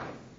Bye.